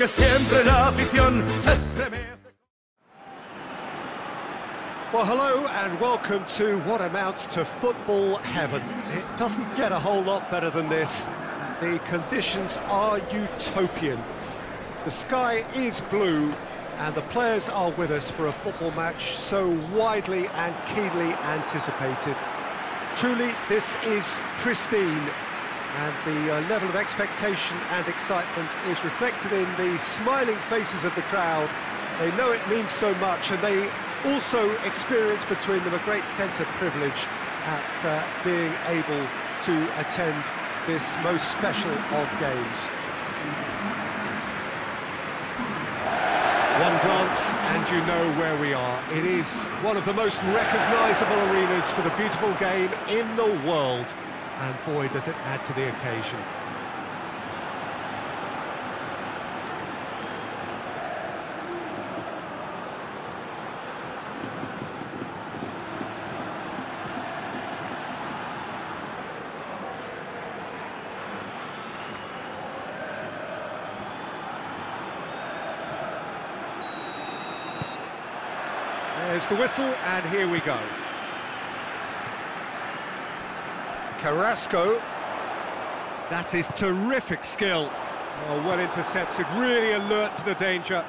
porque siempre la afición se. Well, hello and welcome to what amounts to football heaven. It doesn't get a whole lot better than this. The conditions are utopian. The sky is blue and the players are with us for a football match so widely and keenly anticipated. Truly, this is pristine and the uh, level of expectation and excitement is reflected in the smiling faces of the crowd. They know it means so much and they also experience between them a great sense of privilege at uh, being able to attend this most special of games. One glance and you know where we are. It is one of the most recognisable arenas for the beautiful game in the world. And boy, does it add to the occasion. There's the whistle, and here we go. Carrasco. That is terrific skill. Oh, well intercepted, really alert to the danger.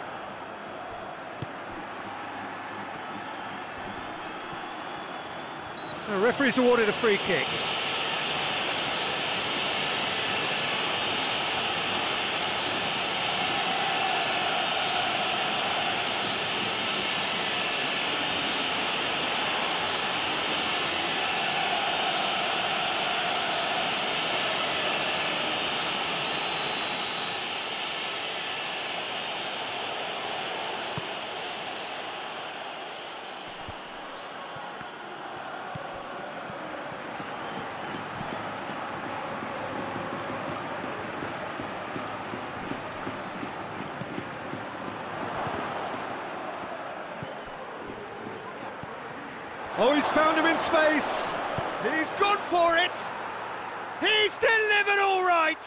The referee's awarded a free kick. Oh, he's found him in space. He's gone for it. He's delivered all right.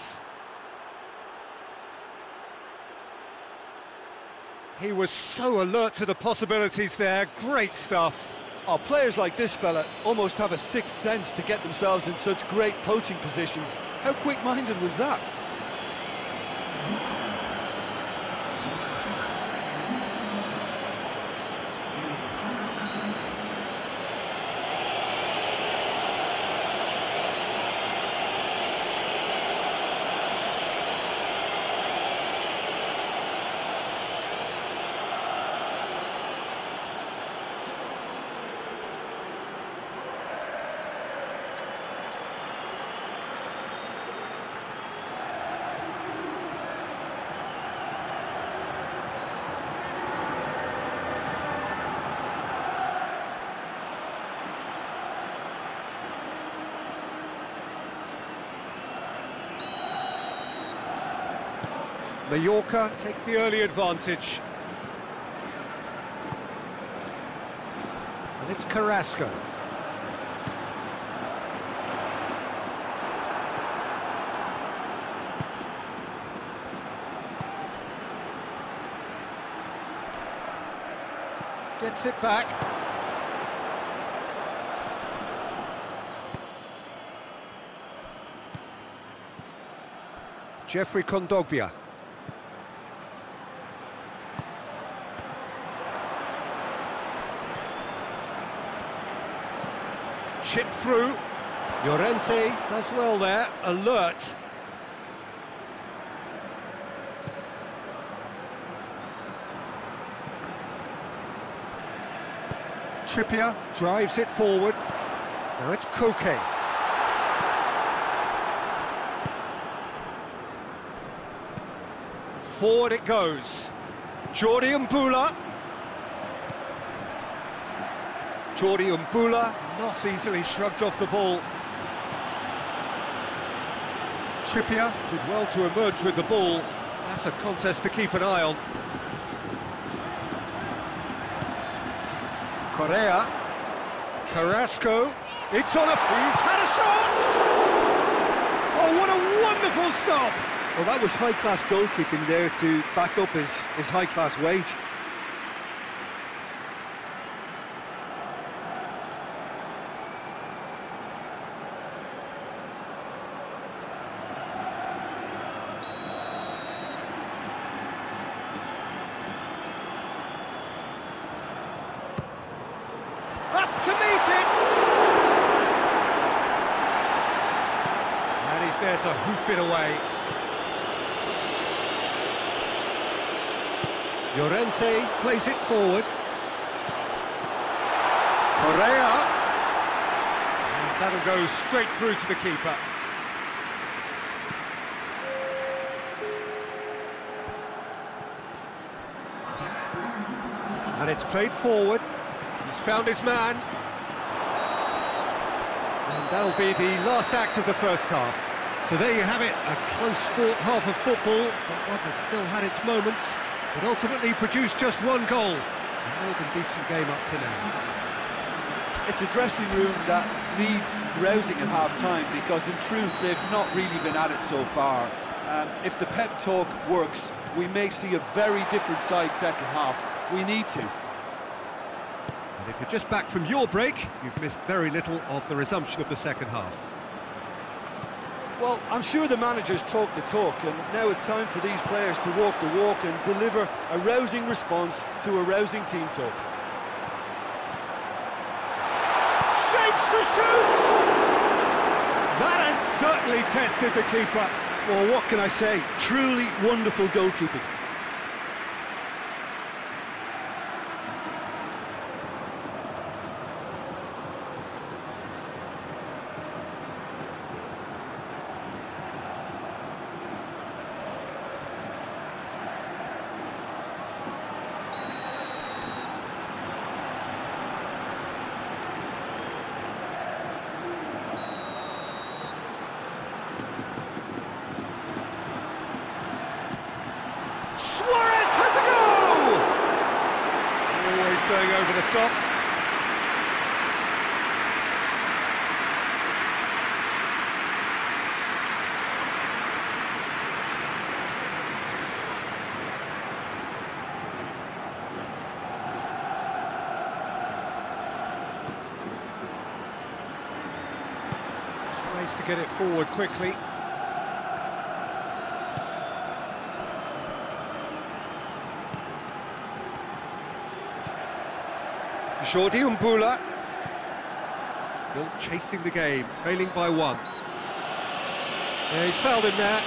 He was so alert to the possibilities there. Great stuff. Oh, players like this fella almost have a sixth sense to get themselves in such great poaching positions. How quick-minded was that? Mallorca take the early advantage. And it's Carrasco. Gets it back. Geoffrey Kondogbia. Through. Llorente does well there, alert. Trippier drives it forward. Now it's Koke. Forward it goes. Jordi Mboula. Jordi Mboula not easily shrugged off the ball. Trippier did well to emerge with the ball. That's a contest to keep an eye on. Correa. Carrasco. It's on a... He's had a shot! Oh, what a wonderful stop! Well, that was high-class goalkeeping there to back up his, his high-class wage. Up to meet it! And he's there to hoof it away. Llorente plays it forward. Correa. And that'll go straight through to the keeper. And it's played forward. He's found his man. And that'll be the last act of the first half. So there you have it, a close sport half of football, but one that still had its moments, but ultimately produced just one goal. A more than decent game up to now. It's a dressing room that needs rousing at half-time because in truth they've not really been at it so far. Um, if the pep talk works, we may see a very different side second half. We need to. And if you're just back from your break, you've missed very little of the resumption of the second half. Well, I'm sure the managers talk the talk, and now it's time for these players to walk the walk and deliver a rousing response to a rousing team talk. Shapes to shoot! That has certainly tested the keeper. Well, what can I say? Truly wonderful goalkeeping. Suarez has a goal! Always Tries to get it forward quickly. Jordi Mboula. Still chasing the game, trailing by one. Yeah, he's fouled him there.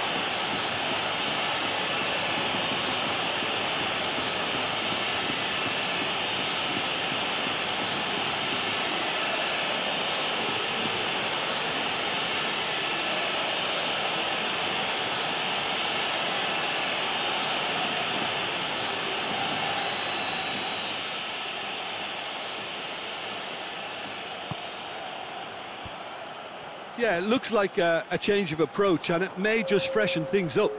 Yeah, it looks like a, a change of approach, and it may just freshen things up.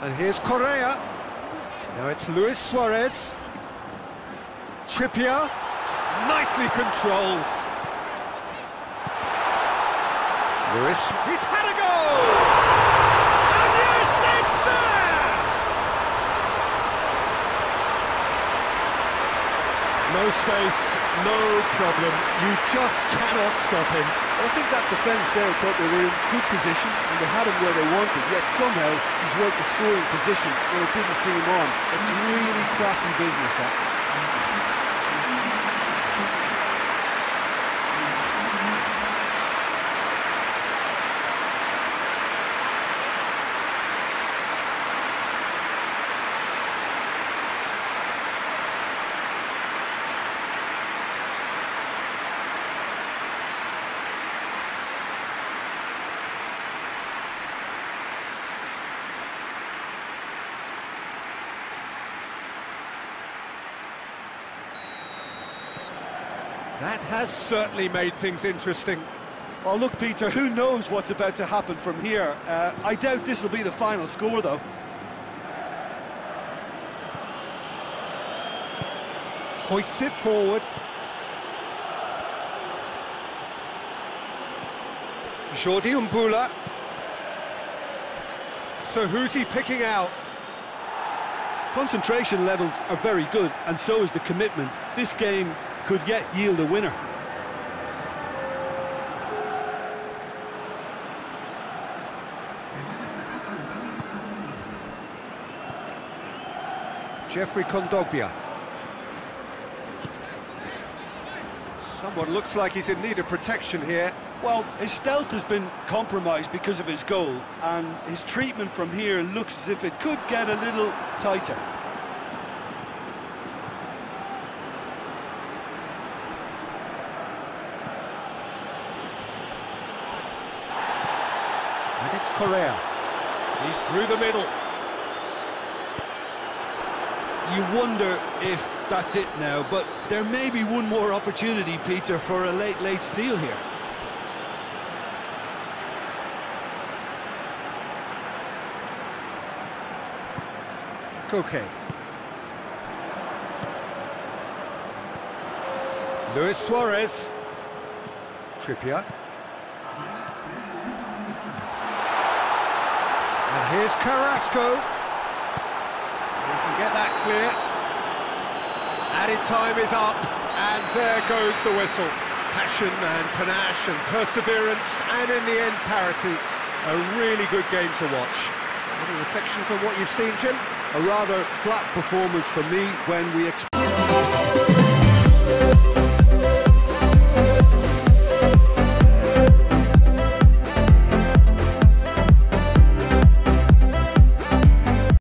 And here's Correa. Now it's Luis Suarez. Trippier. Nicely controlled. Luis. He's had a goal! And yes, it's there! No space, no problem. You just cannot stop him. I think that defence there thought they were in good position and they had him where they wanted, yet somehow he's worked the scoring position where it didn't see him on. It's really crafty business, that. That has certainly made things interesting. Well, look, Peter, who knows what's about to happen from here? Uh, I doubt this will be the final score, though. Hoists it forward. Jordi Mboula. So who's he picking out? Concentration levels are very good, and so is the commitment. This game could yet yield a winner. Geoffrey Kondogbia. Someone looks like he's in need of protection here. Well, his stealth has been compromised because of his goal, and his treatment from here looks as if it could get a little tighter. Correa. He's through the middle. You wonder if that's it now, but there may be one more opportunity, Peter, for a late, late steal here. Koke. Luis Suarez. Trippier. Here's Carrasco. We can get that clear. Added time is up, and there goes the whistle. Passion and panache and perseverance, and in the end, parity. A really good game to watch. Any reflections on what you've seen, Jim? A rather flat performance for me when we expect...